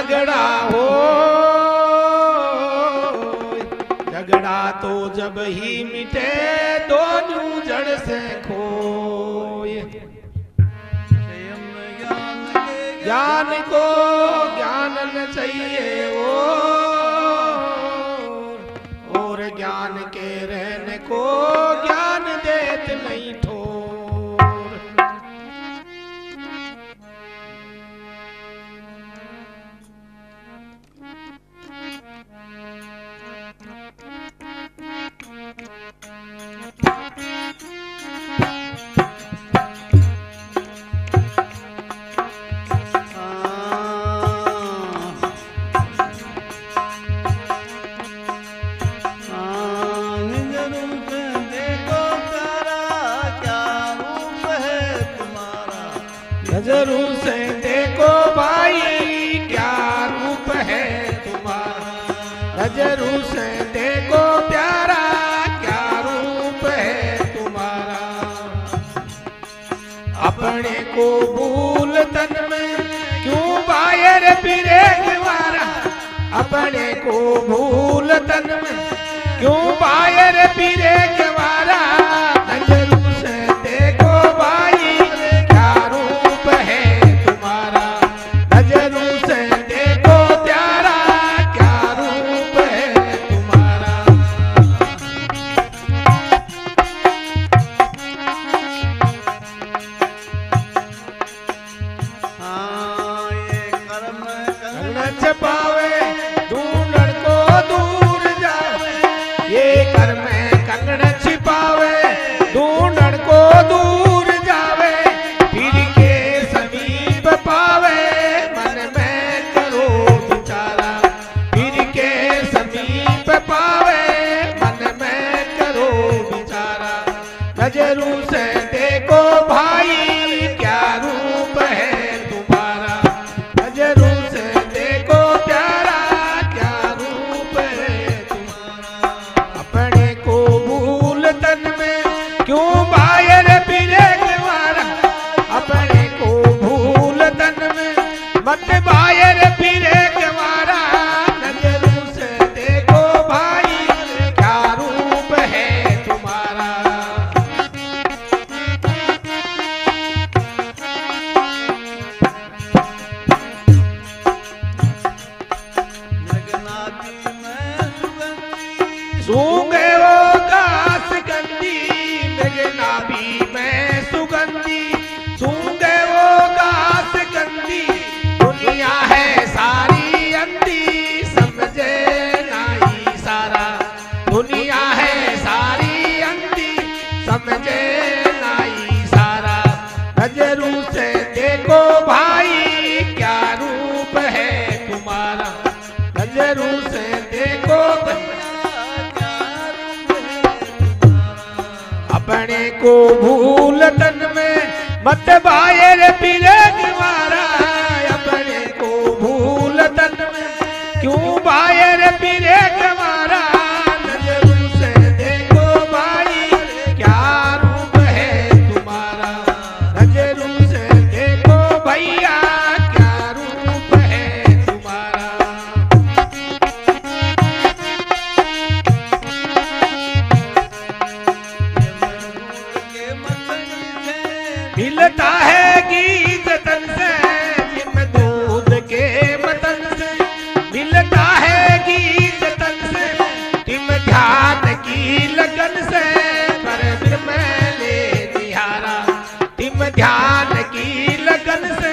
झगड़ा हो। झगड़ा तो जब ही मिटे, दोनों जड़ से खोए। ज्ञान को ज्ञान न चाहिए वो और ज्ञान के रहने को नज़रों से देखो भाई, क्या रूप है तुम्हारा? नज़रों से देखो प्यारा, क्या रूप है तुम्हारा? अपने को भूल तन में क्यों बायर फिरे तुम्हारा? अपने को भूल तन में क्यों बायर फिरे नज़रों से देखो भाई, क्या रूप है तुम्हारा? नज़रों से देखो प्यारा, क्या रूप है तुम्हारा? अपने को भूल तन में क्यों बाहर फिरे तुम्हारा अपने को भूल तन में मत बाहर सूँगे वो को भूल तन में मत बाहर ध्यान की लगन से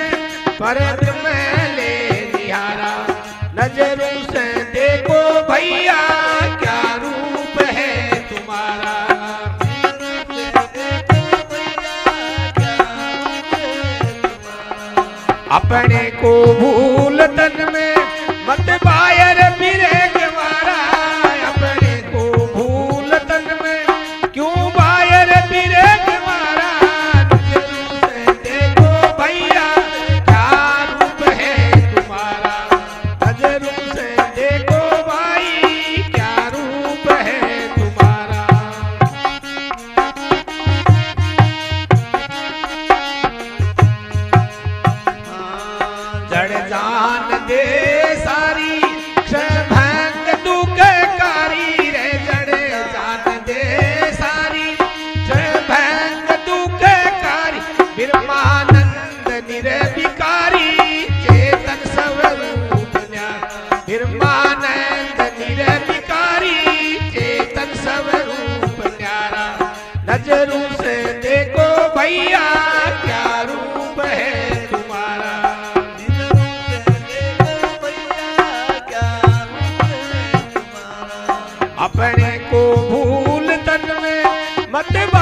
फिर मैं ले निहारा। नज़रों से देखो भैया, क्या रूप है तुम्हारा? अपने को भूल तन में मत बाहर मांगे सारी भंग दुख कारी रे जड़े जान दे सारी। भंग दुख कारी ब्रह्मानंद निर्विकारी चेतन स्वरूप ब्रह्मानंद निरविकारी चेतन स्वरूप प्यारा नजरू अपने को भूल तन में मत